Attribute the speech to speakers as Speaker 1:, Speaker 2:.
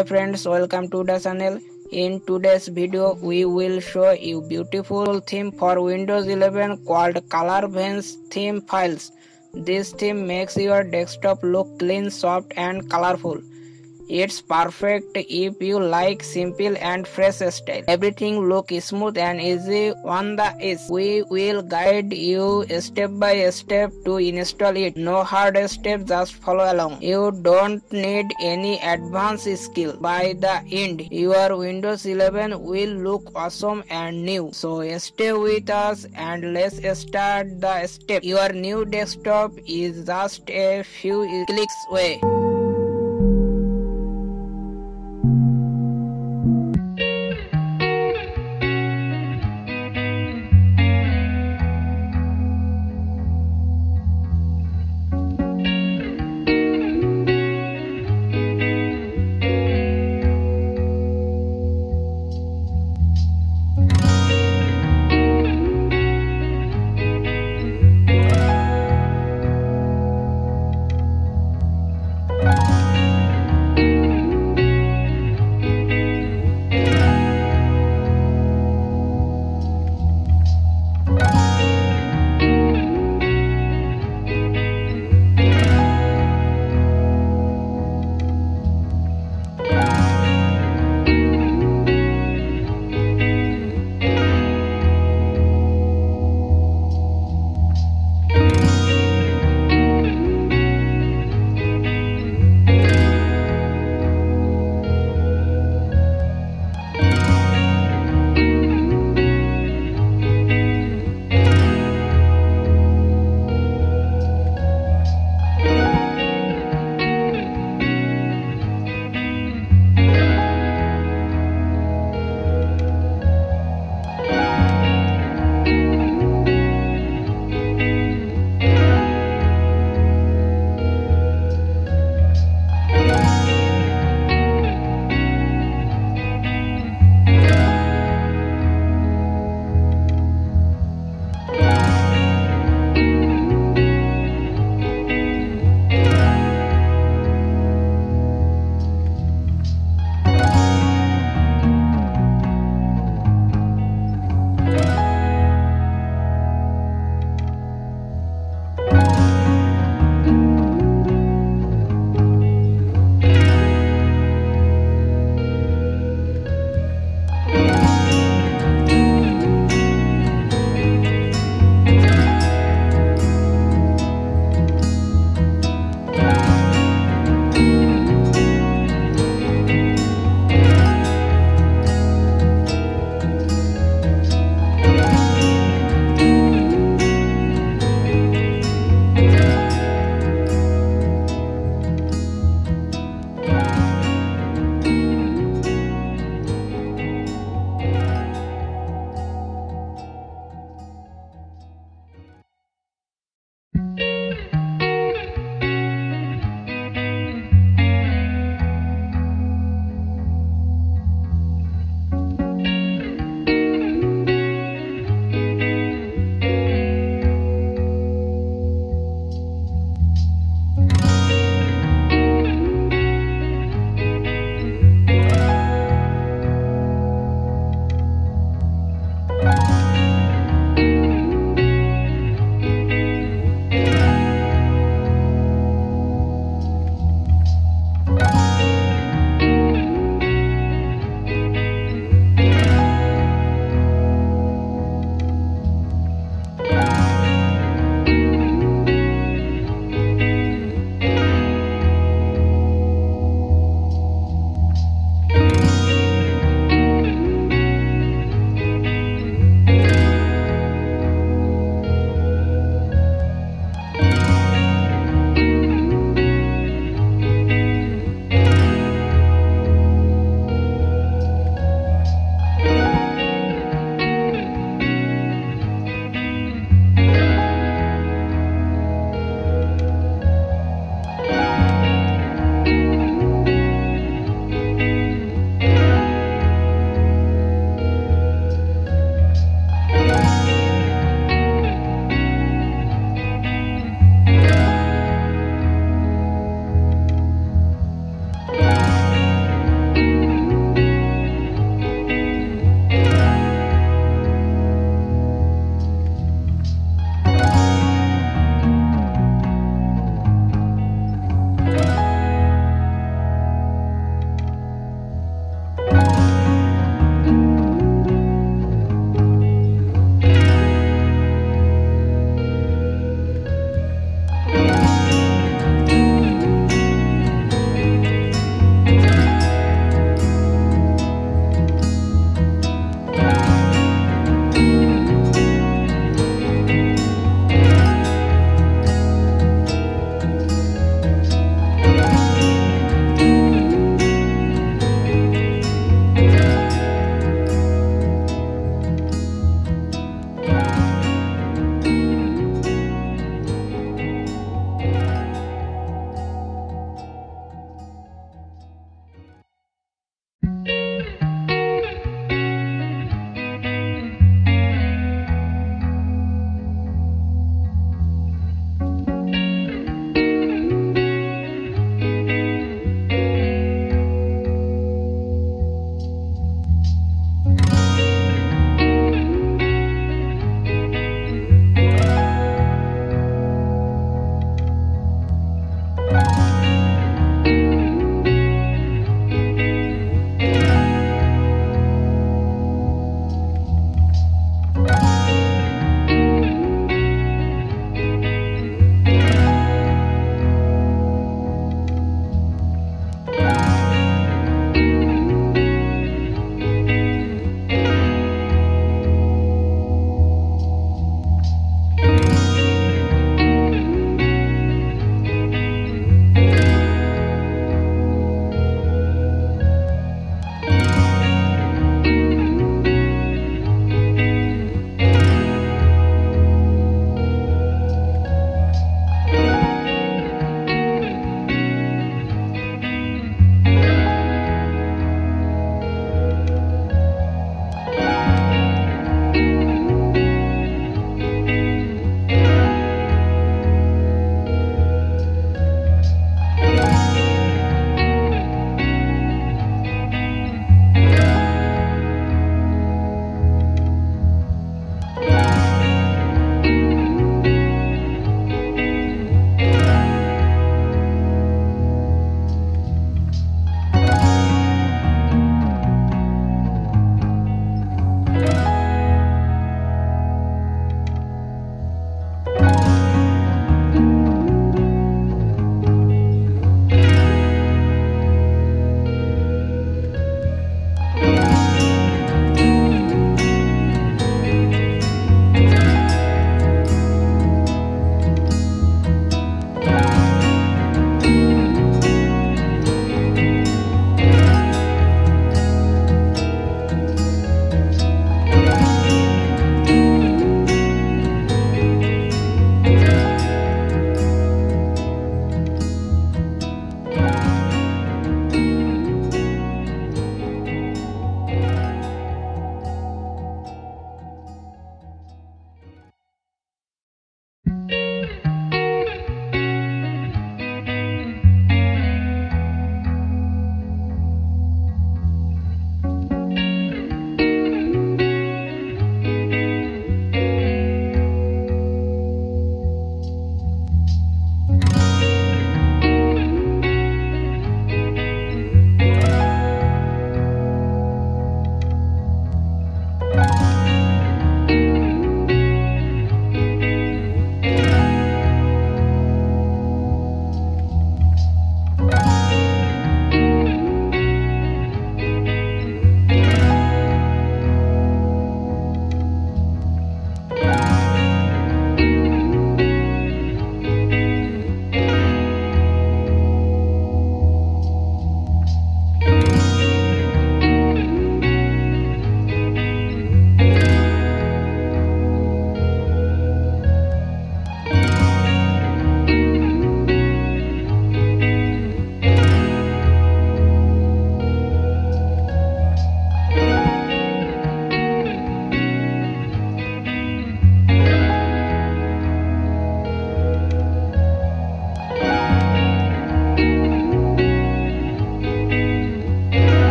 Speaker 1: hi friends welcome to the channel. In today's video we will show you beautiful theme for windows 11 called Colour Verse theme files. This theme makes your desktop look clean soft and colorful it's perfect if you like simple and fresh style. Everything look smooth and easy on the edge. We will guide you step by step to install it. No hard step, just follow along. You don't need any advanced skill. By the end, your Windows 11 will look awesome and new. So stay with us and let's start the step. Your new desktop is just a few clicks away.